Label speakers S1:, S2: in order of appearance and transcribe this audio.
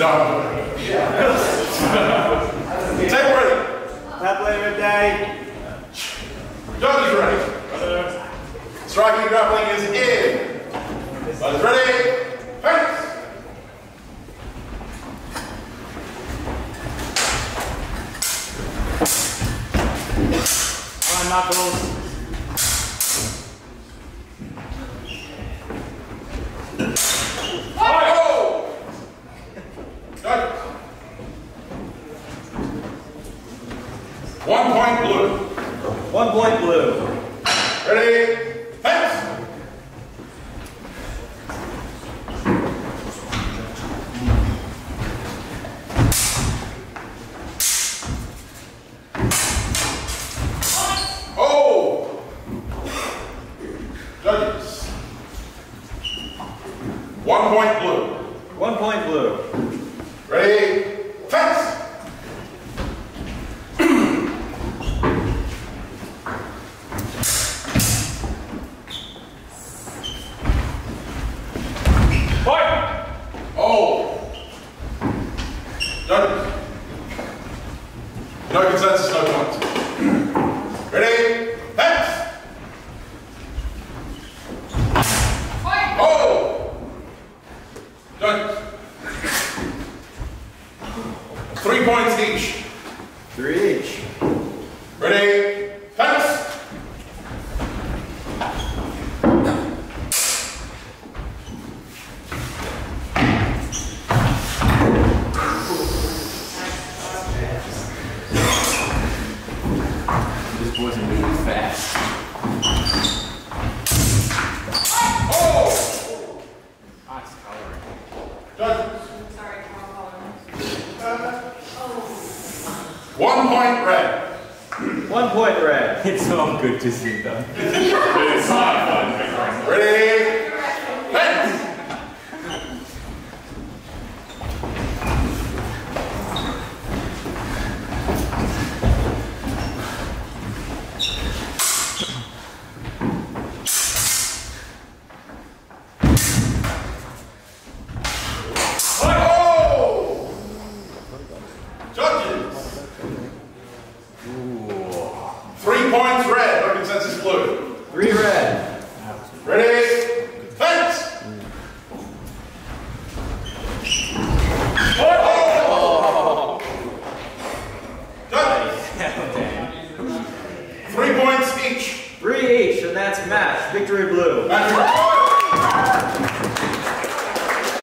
S1: Done. Take ready.
S2: Happy Labor Day.
S1: Judges ready. Striking grappling is in. Judges ready. Fence.
S2: On knuckles.
S1: Go! Judges. One point blue.
S2: One point blue.
S1: Ready. Fence. Oh! Judges. One point blue.
S2: One point blue.
S1: Ready? Fence! Fight! Oh! Judges. No consensus, no points. Ready? Fence! Oh! Judges. Three points each.
S2: Three each.
S1: Ready? Fence!
S3: This fast.
S1: Oh!
S3: Ice coloring.
S1: Judges.
S4: Sorry, wrong color.
S1: One point red.
S2: One point red.
S3: It's all good to see though.
S1: Ready? Fence! Oh! Judges. Three points red, no consensus blue.
S2: Three red.
S1: Ready? Oh! Judges. Three points each.
S2: Three each, and that's match. Victory blue.
S1: Match